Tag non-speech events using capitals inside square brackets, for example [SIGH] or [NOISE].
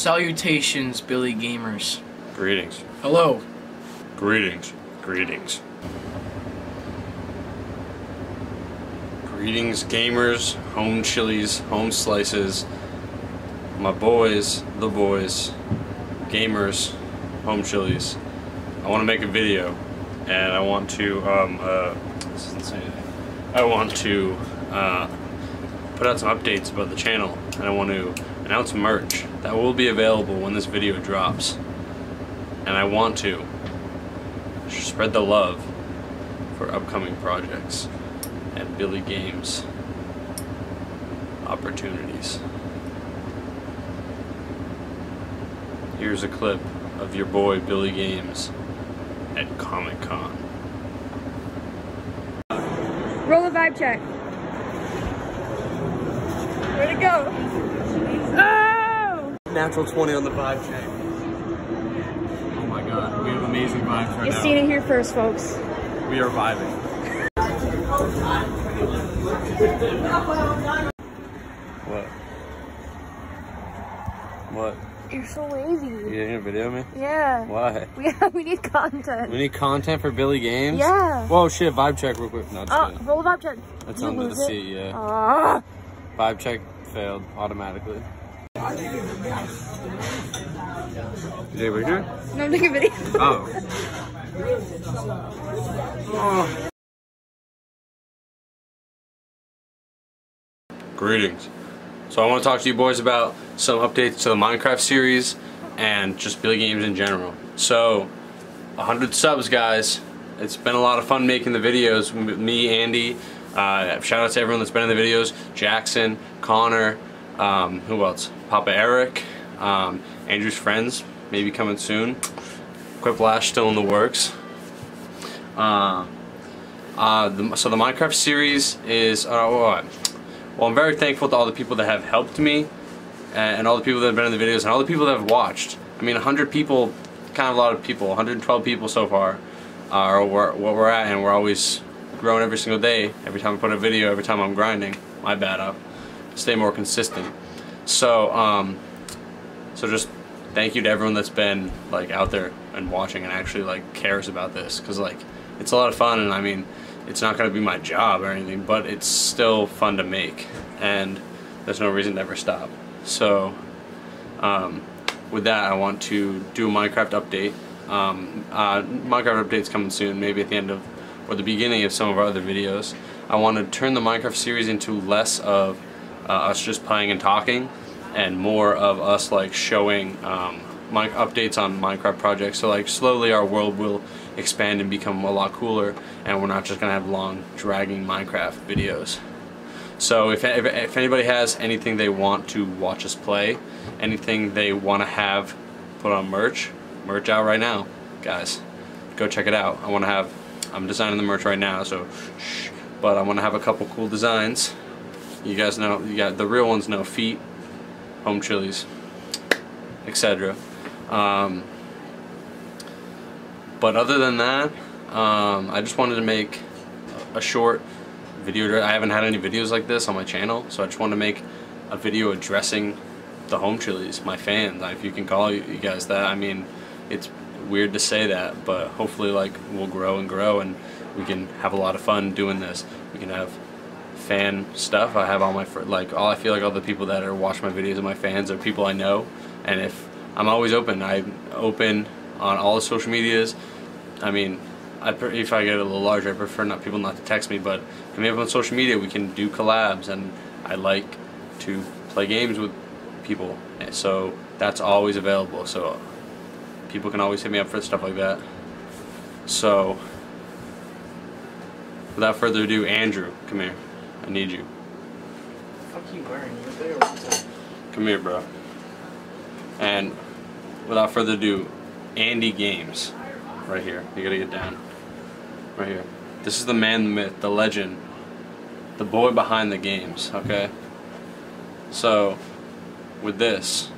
Salutations, Billy Gamers. Greetings. Hello. Greetings. Greetings. Greetings, gamers, home chilies, home slices, my boys, the boys, gamers, home chilies. I want to make a video, and I want to, um, uh, this isn't saying anything. I want to, uh, put out some updates about the channel, and I want to announce merch that will be available when this video drops. And I want to spread the love for upcoming projects and Billy Games opportunities. Here's a clip of your boy Billy Games at Comic Con. Roll a vibe check. Where'd it go? Oh! Natural 20 on the vibe check. Oh my god, we have amazing vibes right You've now. seen it here first, folks. We are vibing. what? What? You're so lazy. You gonna video me? Yeah. Why? We, [LAUGHS] we need content. We need content for Billy Games? Yeah. Whoa, shit, vibe check real quick. No, Oh, kidding. roll vibe check. That's you under the seat, yeah. Ah. Vibe check failed automatically. Jay, we here? No, I'm taking a video. Oh. [LAUGHS] oh. Greetings. So I want to talk to you boys about some updates to the Minecraft series and just Billy Games in general. So, 100 subs, guys. It's been a lot of fun making the videos. Me, Andy. Uh, shout out to everyone that's been in the videos. Jackson, Connor, um, who else? Papa Eric, um, Andrew's friends, maybe coming soon. Quiplash still in the works. Uh, uh, the, so the Minecraft series is, uh, well, well, I'm very thankful to all the people that have helped me and, and all the people that have been in the videos and all the people that have watched. I mean, 100 people, kind of a lot of people, 112 people so far are where, what we're at and we're always growing every single day. Every time I put a video, every time I'm grinding, my bad up. Stay more consistent. So, um, so just thank you to everyone that's been like out there and watching and actually like cares about this. Because like it's a lot of fun and I mean it's not going to be my job or anything but it's still fun to make. And there's no reason to ever stop. So um, with that I want to do a Minecraft update. Um, uh, Minecraft update's coming soon maybe at the end of or the beginning of some of our other videos. I want to turn the Minecraft series into less of uh, us just playing and talking and more of us like showing um, my updates on Minecraft projects. So like slowly our world will expand and become a lot cooler and we're not just gonna have long dragging Minecraft videos. So if, if, if anybody has anything they want to watch us play, anything they want to have put on merch, merch out right now, guys. Go check it out. I want to have, I'm designing the merch right now, so shh, but I want to have a couple cool designs. You guys know, you got the real ones know feet, home chilies, etc. Um, but other than that, um, I just wanted to make a short video. I haven't had any videos like this on my channel, so I just wanted to make a video addressing the home chilies, my fans, if you can call you guys that. I mean, it's weird to say that, but hopefully, like, we'll grow and grow, and we can have a lot of fun doing this. We can have fan stuff. I have all my like all I feel like all the people that are watching my videos and my fans are people I know, and if I'm always open, I'm open on all the social medias. I mean, I if I get a little larger, I prefer not people not to text me, but hit me up on social media. We can do collabs, and I like to play games with people, so that's always available. So people can always hit me up for stuff like that. So without further ado, Andrew, come here. I need you. Fuck you wearing? You're there. Come here, bro. And without further ado, Andy Games, right here. You gotta get down. Right here. This is the man, the myth, the legend, the boy behind the games. Okay. So, with this,